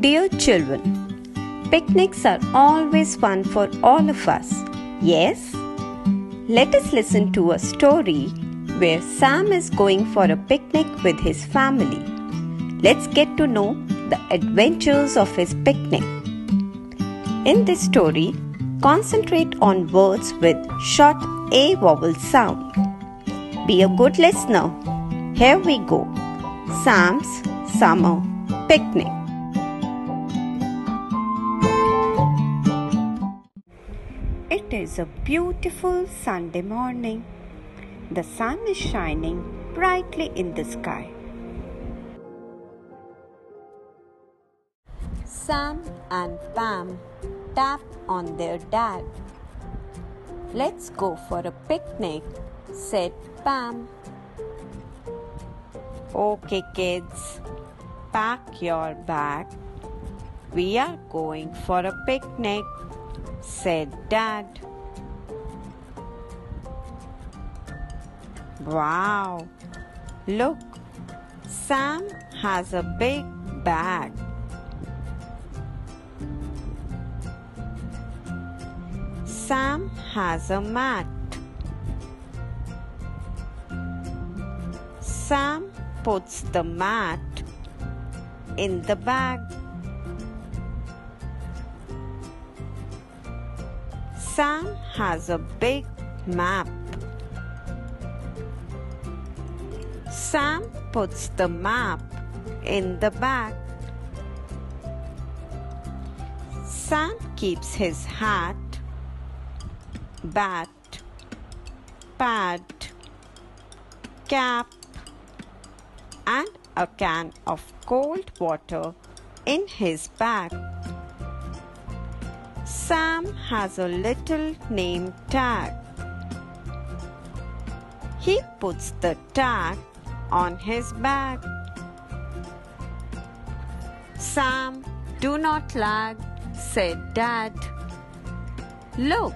Dear children, picnics are always fun for all of us. Yes? Let us listen to a story where Sam is going for a picnic with his family. Let's get to know the adventures of his picnic. In this story, concentrate on words with short A vowel sound. Be a good listener. Here we go. Sam's Summer Picnic. It is a beautiful Sunday morning. The sun is shining brightly in the sky. Sam and Pam tap on their dad. Let's go for a picnic, said Pam. Okay, kids, pack your bag. We are going for a picnic, said Dad. Wow, look, Sam has a big bag. Sam has a mat. Sam puts the mat in the bag. Sam has a big map. Sam puts the map in the bag. Sam keeps his hat, bat, pad, cap, and a can of cold water in his bag. Sam has a little name tag. He puts the tag on his bag. Sam, do not lag, said Dad. Look,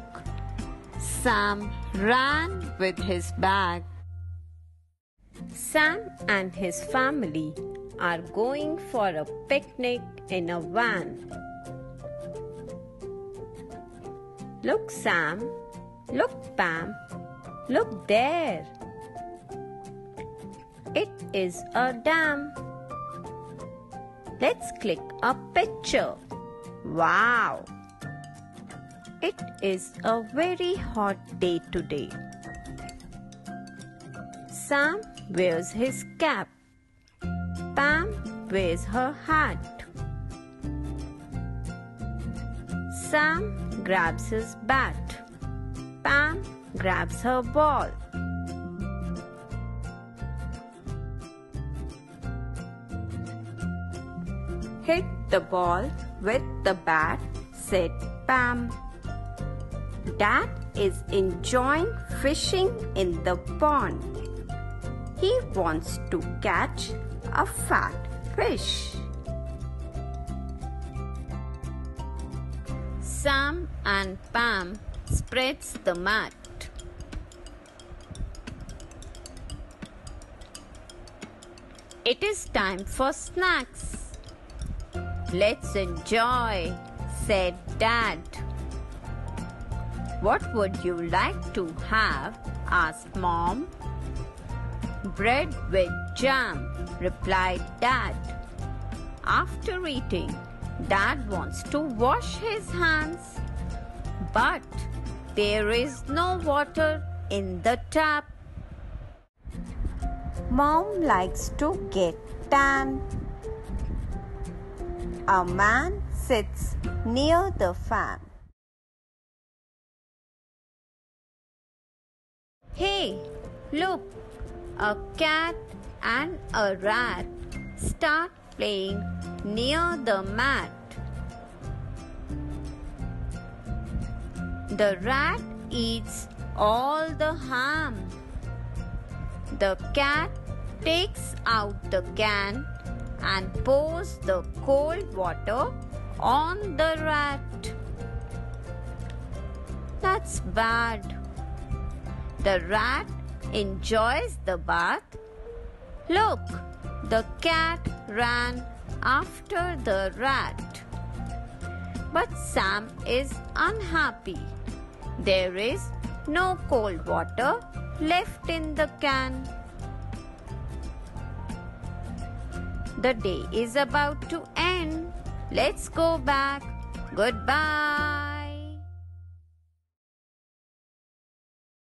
Sam ran with his bag. Sam and his family are going for a picnic in a van. Look, Sam. Look, Pam. Look there. It is a dam. Let's click a picture. Wow! It is a very hot day today. Sam wears his cap. Pam wears her hat. Sam grabs his bat. Pam grabs her ball. Hit the ball with the bat, said Pam. Dad is enjoying fishing in the pond. He wants to catch a fat fish. Sam and Pam spreads the mat. It is time for snacks. Let's enjoy, said Dad. What would you like to have? asked Mom. Bread with jam, replied Dad. After eating, Dad wants to wash his hands. But there is no water in the tap. Mom likes to get tan. A man sits near the fan. Hey, look! A cat and a rat start playing near the mat. The rat eats all the ham. The cat takes out the can and pours the cold water on the rat. That's bad. The rat enjoys the bath. Look, The cat ran after the rat. But Sam is unhappy. There is no cold water left in the can. The day is about to end. Let's go back. Goodbye.